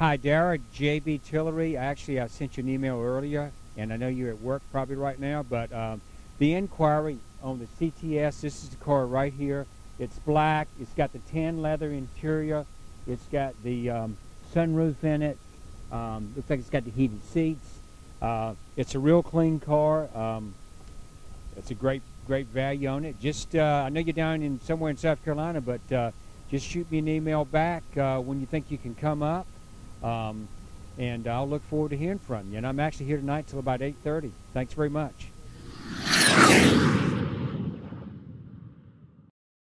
Hi, Dara, JB Tillery. Actually, I sent you an email earlier, and I know you're at work probably right now, but um, the inquiry on the CTS, this is the car right here. It's black. It's got the tan leather interior. It's got the um, sunroof in it. Um, looks like it's got the heated seats. Uh, it's a real clean car. Um, it's a great, great value on it. Just, uh, I know you're down in somewhere in South Carolina, but uh, just shoot me an email back uh, when you think you can come up. Um, and I'll look forward to hearing from you. And I'm actually here tonight till about 8.30. Thanks very much.